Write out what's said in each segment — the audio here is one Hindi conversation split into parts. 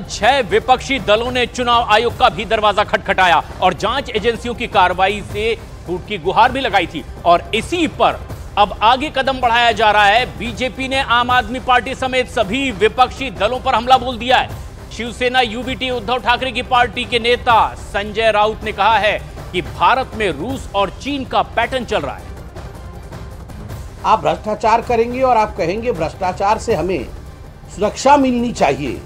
छह विपक्षी दलों ने चुनाव आयोग का भी दरवाज़ा खटखटाया और जाँच एजेंसियों की कार्रवाई से फूट की गुहार भी लगाई थी। और इसी पर अब आगे कदम बढ़ाया जा रहा है। बीजेपी ने आम आदमी पार्टी समेत सभी विपक्षी दलों पर हमला बोल दिया है। शिवसेना, यूबीटी, उद्धव ठाकरे की पार्टी के नेता संजय राउत ने कहा है कि भारत में रूस और चीन का पैटर्न चल रहा है। आप भ्रष्टाचार करेंगे और आप कहेंगे भ्रष्टाचार से हमें सुरक्षा मिलनी चाहिए।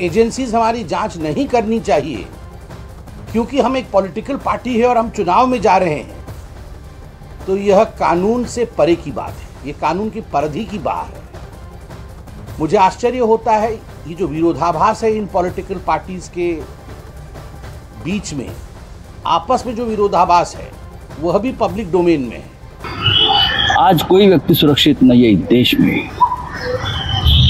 एजेंसीज हमारी जाँच नहीं करनी चाहिए, क्योंकि हम एक पॉलिटिकल पार्टी है और हम चुनाव में जा रहे हैं। तो यह कानून से परे की बात है। ये कानून की परिधि की बात है। मुझे आश्चर्य होता है, ये जो विरोधाभास है इन पॉलिटिकल पार्टीज़ के बीच में, आपस में जो विरोधाभास है, वह भी पब्लिक डोमेन में है। आज कोई व्यक्ति सुरक्षित नहीं है देश में।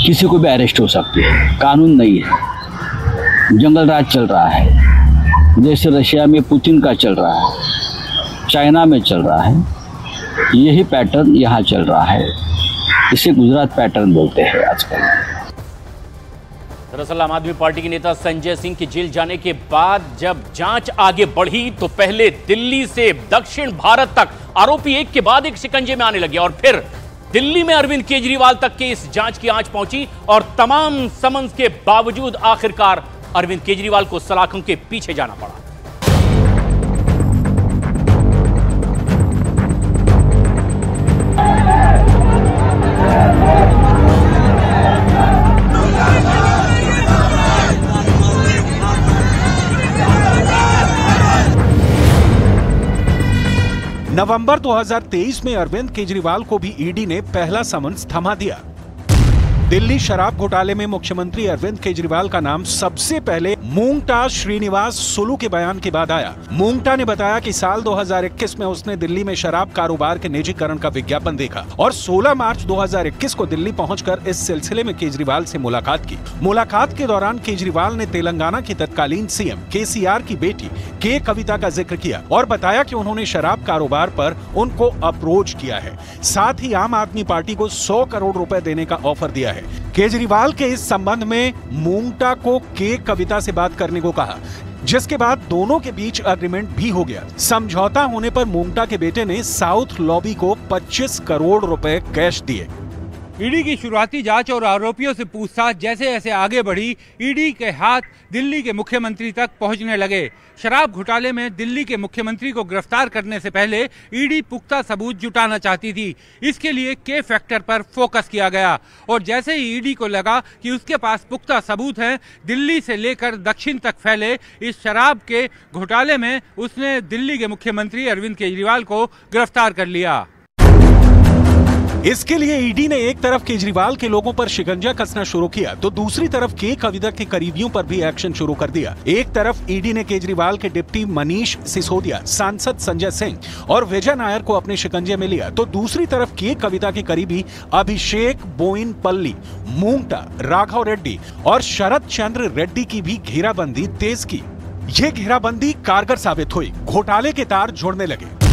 किसी को भी अरेस्ट हो सकते हैं। कानून नहीं है। जंगल राज चल रहा है। जैसे रशिया में पुतिन का चल रहा है। चाइना में चल रहा है। यही पैटर्न यहाँ चल रहा है। इसे गुजरात पैटर्न बोलते हैं आजकल। दरअसल आम आदमी पार्टी के नेता संजय सिंह के जेल जाने के बाद जब जाँच आगे बढ़ी तो पहले दिल्ली से दक्षिण भारत तक आरोपी एक के बाद एक शिकंजे में आने लगे और फिर दिल्ली में अरविंद केजरीवाल तक के इस जाँच की आँच पहुँची और तमाम समन्स के बावजूद आखिरकार अरविंद केजरीवाल को सलाखों के पीछे जाना पड़ा। नवंबर 2023 में अरविंद केजरीवाल को भी ईडी ने पहला समन्स थमा दिया। दिल्ली शराब घोटाले में मुख्यमंत्री अरविंद केजरीवाल का नाम सबसे पहले मूंगटा श्रीनिवास सोलू के बयान के बाद आया। मूंगटा ने बताया कि साल 2021 में उसने दिल्ली में शराब कारोबार के निजीकरण का विज्ञापन देखा और 16 मार्च 2021 को दिल्ली पहुंचकर इस सिलसिले में केजरीवाल से मुलाकात की। मुलाकात के दौरान केजरीवाल ने तेलंगाना की तत्कालीन सीएम के की बेटी के कविता का ज़िक्र किया और बताया की उन्होंने शराब कारोबार पर उनको अप्रोच किया है। साथ ही आम आदमी पार्टी को सौ करोड़ रूपए देने का ऑफ़र दिया केजरीवाल के इस संबंध में मूंगटा को के कविता से बात करने को कहा, जिसके बाद दोनों के बीच अग्रीमेंट भी हो गया। समझौता होने पर मूंगटा के बेटे ने साउथ लॉबी को 25 करोड़ रुपए कैश दिए। ईडी की शुरुआती जाँच और आरोपियों से पूछताछ जैसे जैसे आगे बढ़ी, ईडी के हाथ दिल्ली के मुख्यमंत्री तक पहुँचने लगे। शराब घोटाले में दिल्ली के मुख्यमंत्री को गिरफ़्तार करने से पहले ईडी पुख्ता सबूत जुटाना चाहती थी। इसके लिए के फैक्टर पर फोकस किया गया और जैसे ही ईडी को लगा कि उसके पास पुख्ता सबूत हैं, दिल्ली से लेकर दक्षिण तक फैले इस शराब के घोटाले में उसने दिल्ली के मुख्यमंत्री अरविंद केजरीवाल को गिरफ़्तार कर लिया। इसके लिए ईडी ने एक तरफ़ केजरीवाल के लोगों पर शिकंजा कसना शुरू किया तो दूसरी तरफ़ के कविता के करीबियों पर भी एक्शन शुरू कर दिया। एक तरफ़ ईडी ने केजरीवाल के डिप्टी मनीष सिसोदिया, सांसद संजय सिंह और विजय नायर को अपने शिकंजे में लिया तो दूसरी तरफ़ के कविता के करीबी अभिषेक बोइन पल्ली मूंगटा, राघव रेड्डी और शरद चंद्र रेड्डी की भी घेराबंदी तेज की। ये घेराबंदी कारगर साबित हुई। घोटाले के तार जोड़ने लगे।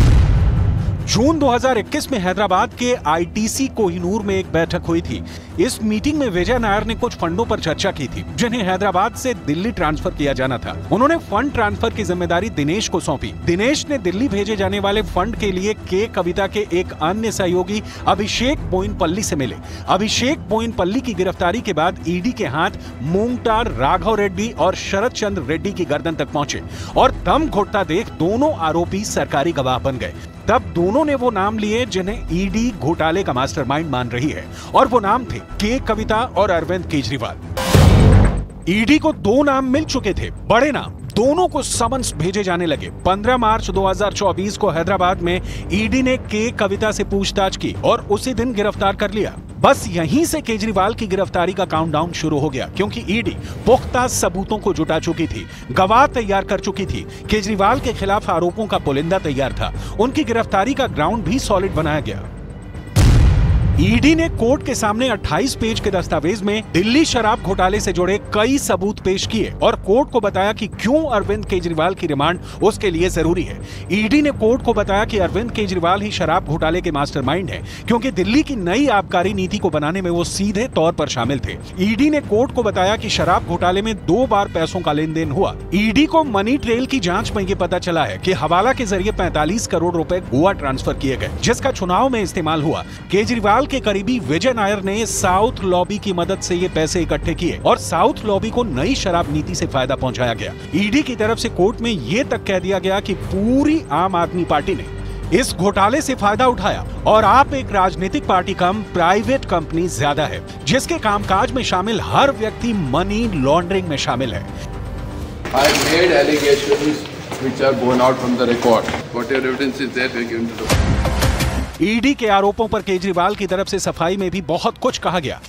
जून 2021 में हैदराबाद के आईटीसी कोहिनूर में एक बैठक हुई थी। इस मीटिंग में विजय नायर ने कुछ फंडों पर चर्चा की थी, जिन्हें हैदराबाद से दिल्ली ट्रांसफ़र किया जाना था। उन्होंने फंड ट्रांसफ़र की ज़िम्मेदारी दिनेश को सौंपी। दिनेश ने दिल्ली भेजे जाने वाले फंड के लिए के कविता के एक अन्य सहयोगी अभिषेक बोइनपल्ली से मिले। अभिषेक बोइनपल्ली की गिरफ्तारी के बाद ईडी के हाथ मूंगटार राघव रेड्डी और शरद चंद्र रेड्डी की गर्दन तक पहुँचे और दम घुटता देख दोनों आरोपी सरकारी गवाह बन गए। तब दोनों ने वो नाम लिए जिन्हें ईडी घोटाले का मास्टरमाइंड मान रही है। और वो नाम थे के कविता और अरविंद केजरीवाल। ईडी को दो नाम मिल चुके थे, बड़े नाम। दोनों को समन्स भेजे जाने लगे। 15 मार्च 2024 को हैदराबाद में ईडी ने के कविता से पूछताछ की और उसी दिन गिरफ़्तार कर लिया। बस यहीं से केजरीवाल की गिरफ्तारी का काउंटडाउन शुरू हो गया, क्योंकि ईडी पुख्ता सबूतों को जुटा चुकी थी, गवाह तैयार कर चुकी थी। केजरीवाल के खिलाफ आरोपों का पुलिंदा तैयार था। उनकी गिरफ्तारी का ग्राउंड भी सॉलिड बनाया गया। ईडी ने कोर्ट के सामने 28 पेज के दस्तावेज़ में दिल्ली शराब घोटाले से जुड़े कई सबूत पेश किए और कोर्ट को बताया कि क्यों अरविंद केजरीवाल की रिमांड उसके लिए ज़रूरी है। ईडी ने कोर्ट को बताया कि अरविंद केजरीवाल ही शराब घोटाले के मास्टरमाइंड है, क्योंकि दिल्ली की नई आबकारी नीति को बनाने में वो सीधे तौर पर शामिल थे। ईडी ने कोर्ट को बताया कि शराब घोटाले में दो बार पैसों का लेन देन हुआ। ईडी को मनी ट्रेल की जाँच में ये पता चला है कि हवाला के ज़रिए 45 करोड़ रुपए गोवा ट्रांसफ़र किए गए, जिसका चुनाव में इस्तेमाल हुआ। केजरीवाल के करीबी विजय नायर ने साउथ लॉबी की मदद से ये पैसे इकट्ठे किए और साउथ लॉबी को नई शराब नीति से फ़ायदा पहुँचाया गया। ईडी की तरफ़ से कोर्ट में ये तक कह दिया गया कि पूरी आम आदमी पार्टी ने इस घोटाले से फ़ायदा उठाया और आप एक राजनीतिक पार्टी कम प्राइवेट कंपनी ज़्यादा है जिसके कामकाज में शामिल हर व्यक्ति मनी लॉन्ड्रिंग में शामिल है। Which are borne out from the record. Whatever evidence is there, we are given to the ED के आरोपों पर केजरीवाल की तरफ़ से सफ़ाई में भी बहुत कुछ कहा गया।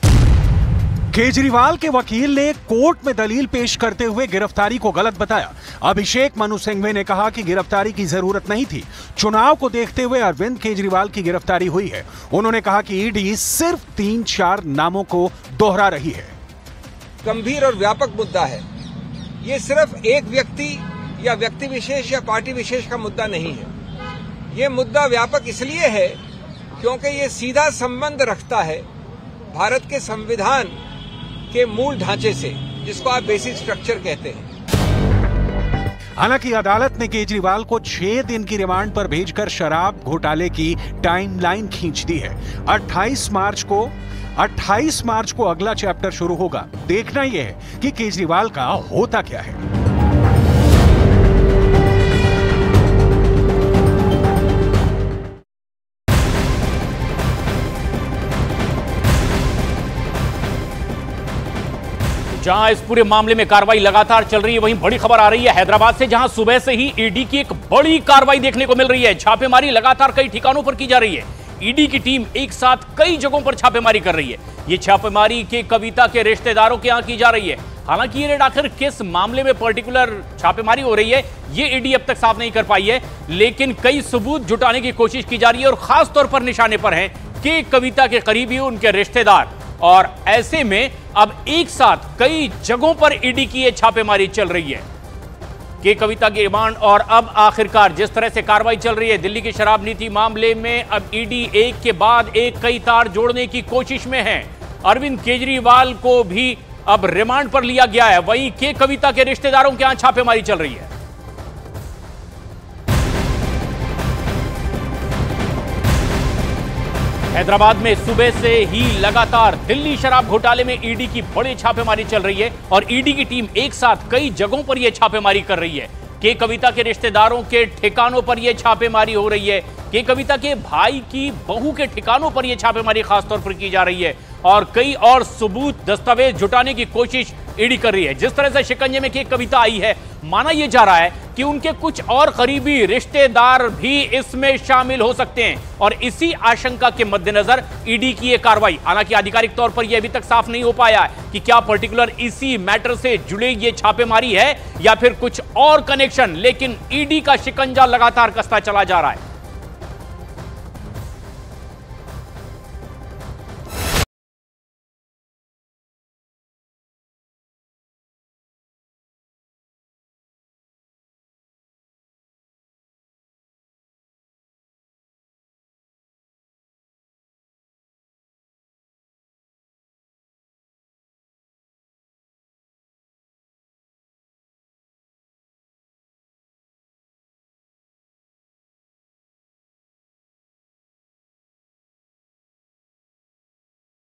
केजरीवाल के वकील ने कोर्ट में दलील पेश करते हुए गिरफ्तारी को गलत बताया। अभिषेक मनु सिंघवी ने कहा कि गिरफ्तारी की ज़रूरत नहीं थी। चुनाव को देखते हुए अरविंद केजरीवाल की गिरफ्तारी हुई है। उन्होंने कहा कि ईडी सिर्फ़ तीन चार नामों को दोहरा रही है। गंभीर और व्यापक मुद्दा है। ये सिर्फ़ एक व्यक्ति या व्यक्ति विशेष या पार्टी विशेष का मुद्दा नहीं है। ये मुद्दा व्यापक इसलिए है क्योंकि ये सीधा संबंध रखता है भारत के संविधान के मूल ढांचे से, जिसको आप बेसिक स्ट्रक्चर कहते हैं। हालाँकि अदालत ने केजरीवाल को छह दिन की रिमांड पर भेजकर शराब घोटाले की टाइमलाइन खींच दी है। 28 मार्च को 28 मार्च को अगला चैप्टर शुरू होगा। देखना यह है कि केजरीवाल का होता क्या है। जहाँ इस पूरे मामले में कार्रवाई लगातार चल रही है, वहीं बड़ी खबर आ रही है हैदराबाद से, जहाँ सुबह से ही ईडी की एक बड़ी कार्रवाई देखने को मिल रही है। छापेमारी लगातार कई ठिकानों पर की जा रही है। ईडी की टीम एक साथ कई जगहों पर छापेमारी कर रही है। ये छापेमारी के कविता के रिश्तेदारों के यहाँ की जा रही है। हालाँकि ये रेड आखिर किस मामले में पर्टिकुलर छापेमारी हो रही है, ये ईडी अब तक साफ़ नहीं कर पाई है, लेकिन कई सबूत जुटाने की कोशिश की जा रही है और खास तौर पर निशाने पर हैं कि कविता के करीबी उनके रिश्तेदार। और ऐसे में अब एक साथ कई जगहों पर ईडी की यह छापेमारी चल रही है। के कविता की रिमांड और अब आखिरकार जिस तरह से कार्रवाई चल रही है, दिल्ली की शराब नीति मामले में अब ईडी एक के बाद एक कई तार जोड़ने की कोशिश में है। अरविंद केजरीवाल को भी अब रिमांड पर लिया गया है। वहीं के कविता के रिश्तेदारों के यहाँ छापेमारी चल रही है। हैदराबाद में सुबह से ही लगातार दिल्ली शराब घोटाले में ईडी की बड़ी छापेमारी चल रही है और ईडी की टीम एक साथ कई जगहों पर यह छापेमारी कर रही है। के कविता के रिश्तेदारों के ठिकानों पर यह छापेमारी हो रही है। के कविता के भाई की बहू के ठिकानों पर यह छापेमारी खासतौर पर की जा रही है। और कई और सबूत, दस्तावेज़ जुटाने की कोशिश ईडी कर रही है। जिस तरह से शिकंजे में की कविता आई है, माना यह जा रहा है कि उनके कुछ और करीबी रिश्तेदार भी इसमें शामिल हो सकते हैं और इसी आशंका के मद्देनजर ईडी की यह कार्रवाई। हालाँकि आधिकारिक तौर पर यह अभी तक साफ़ नहीं हो पाया है कि क्या पर्टिकुलर इसी मैटर से जुड़े ये छापेमारी है या फिर कुछ और कनेक्शन, लेकिन ईडी का शिकंजा लगातार कसता चला जा रहा है।